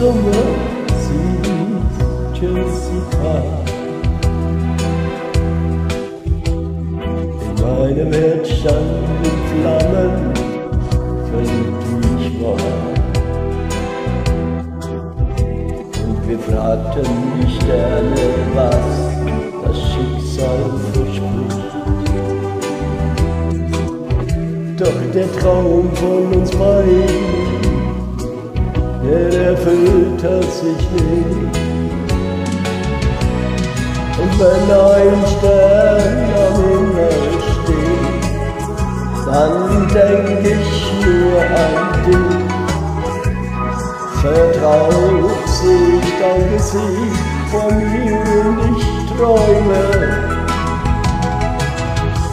să mă simți Jessica In meinem Herz stand in Flammen verliebt wie ich war Und wir fragten die Sterne, was das Schicksal verspricht Doch der Traum von uns beiden der erfüllt hat sich nicht. Und wenn ein Stern am Himmel steht, dann denk ich nur an dich vertraut sich dein Gesicht von mir und ich träume.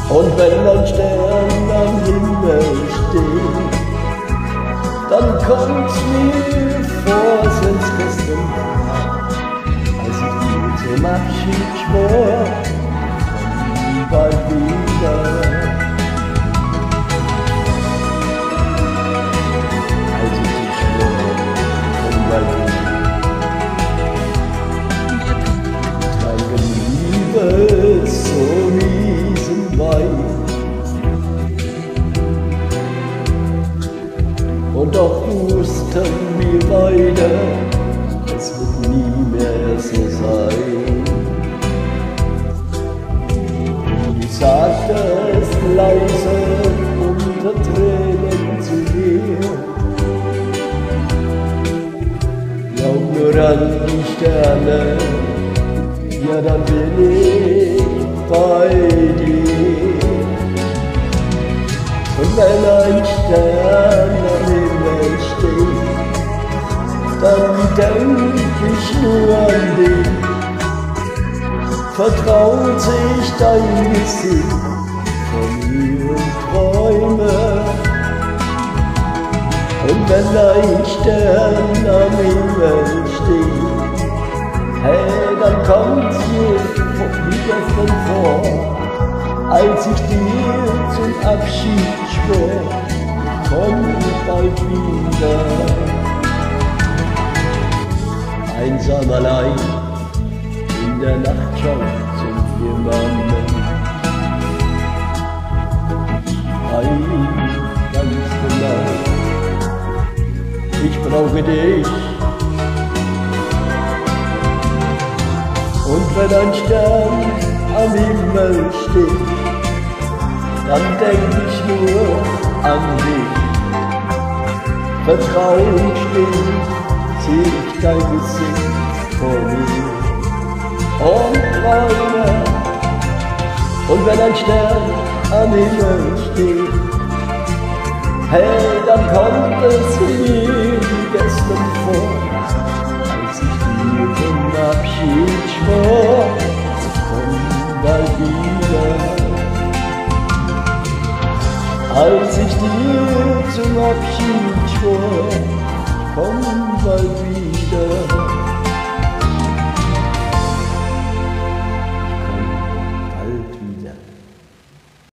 Und wenn ein Stern am dann kommt's mir vor, als gestern als ich dir zum Abschied schwor. Wussten wir beide, es wird nie mehr so sein. Ich sagte es leise unter Tränen zu dir. Glaub nur an die Sterne, ja dann bin ich bei dir. Und wenn ein Stern am Himmel steht, dann denk ich nur an dich. Vertraut sich dein Gesicht von mir träume. Und wenn ein Stern am Himmel steht, hey, dann kommt's mir wie gestern vor, als ich dir zum Abschied schwor, komm bald wieder. Einsam allein in der Nachtschau sind wir Mannen. Ein ganz genau, ich brauche dich. Und wenn ein Stern am Himmel steht, dann denk ich nur an dich. Vertrauen steht, ich dein Gesicht vor mir und träume. Und wenn ein Stern am Himmel steht, hey, dann kommt es mir gestern vor, als ich dir zum Abschied schwor, komm bald wieder. Als ich dir zum Abschied schwor, komm bald wieder.